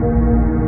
Música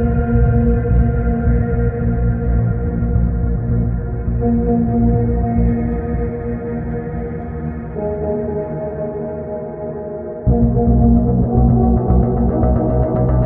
Thank you.